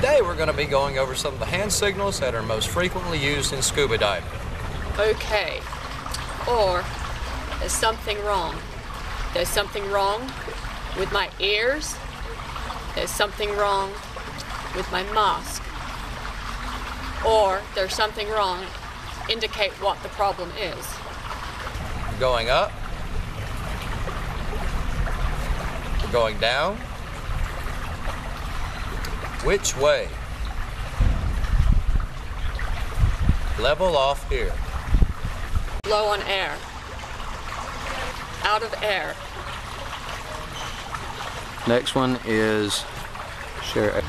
Today we're going to be going over some of the hand signals that are most frequently used in scuba diving. Okay. Or there's something wrong. There's something wrong with my ears. There's something wrong with my mask. Or there's something wrong. Indicate what the problem is. Going up, going down, which way? Level off here. Low on air. Out of air. Next one is share.